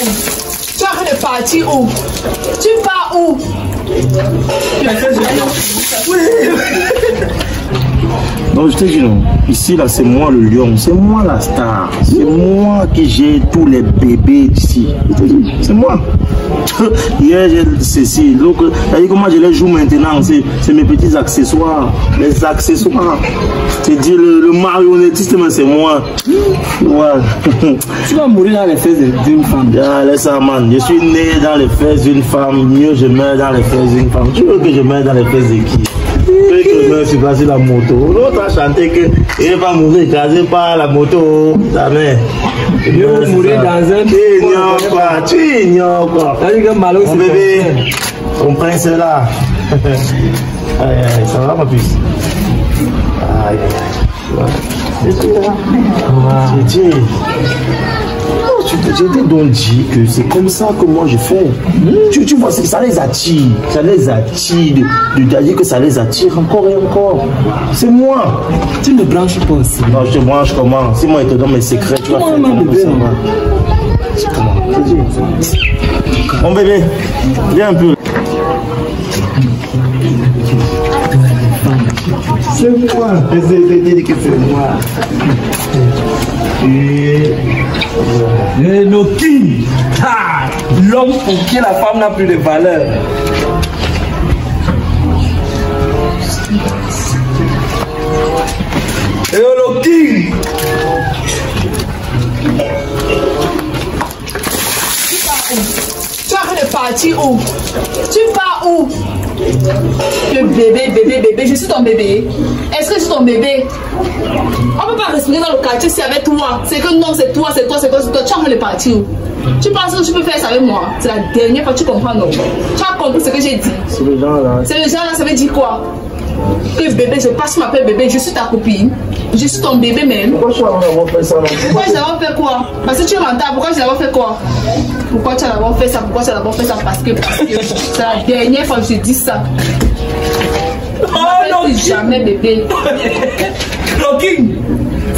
où? Tu es en train de partir où Tu pars où Non, je te dis non. Ici, là, c'est moi le lion. C'est moi la star. C'est moi qui j'ai tous les bébés dis, C'est moi. Hier, j'ai ceci. Donc, c'est-à-dire que moi, je les joue maintenant. C'est mes petits accessoires. Les accessoires. C'est dire le, le marionnettiste, mais c'est moi. Tu vas mourir dans les fesses d'une femme. Ah, laisse ça, man. Je suis né dans les fesses d'une femme. Mieux, je meurs dans les fesses d'une femme. Tu veux que je meure dans les fesses de qui? Sur la moto L'autre a chanté que il va mourir écrasé par la moto. Ta mère. Mieux mourir dans un- Tu ignores quoi? Tu ignores quoi? C'est-à-dire que Malo, Mon bébé, ton prince est là. aïe, aïe, ça va ma puce? Aïe, aïe, aïe. C'est tout là. Je t'ai donc dit que c'est comme ça que moi je fais. Tu, tu vois, ça les attire. Ça les attire. De, de, dire que ça les attire encore et encore. C'est moi. Tu ne branches pas aussi. Non, je te branche comment? Si moi, il te donne mes secrets, tu vas faire Comment, ça va? Comment Je. Mon bébé, viens un peu. C'est moi. C'est que c'est moi. Et... Eh, no king Ah, L'homme pour qui la femme n'a plus de valeur. Où? Tu pars où? Le bébé, bébé, bébé, je suis ton bébé. Est-ce que je suis ton bébé? On ne peut pas respirer dans le quartier si avec toi. C'est que non, c'est toi, c'est toi, c'est toi, c'est toi. Tu train de partir où? Tu penses que tu peux faire ça avec moi? C'est la dernière fois que tu comprends, non? Tu as compris ce que j'ai dit? C'est le genre là. C'est le genre là, ça veut dire quoi? Que bébé, je passe, m'appelle bébé, je suis ta copine. Je suis ton bébé même. Pourquoi tu vas avoir fait ça Pourquoi je d'abord fait quoi? Parce que tu es mental, pourquoi je d'abord fait quoi? Pourquoi tu as d'abord fait ça? Pourquoi tu as d'abord fait ça? Parce que, parce que c'est la dernière fois que je dis ça. Oh non, jamais bébé. no king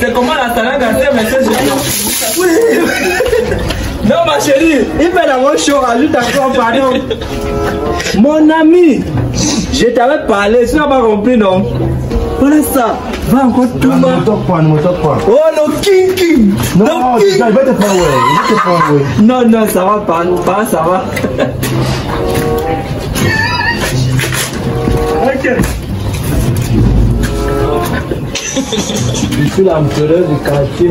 C'est comment la salade à faire, mais c'est Oui Non, ma chérie, il fait d'abord chaud, rajoute encore, pardon. Mon ami, je t'avais parlé, tu n'as pas compris, non? Voilà ça, va encore tout Ne me bas. toque pas, ne me toque pas. Oh, le king king Non, king te faire ouais. Te faire ouais. Non, non, ça va pas, pas ça va. ok. Je suis l'empereur du quartier.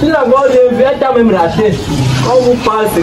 Tu l'as mort de vie, t'as même raté. Quand vous parle, c'est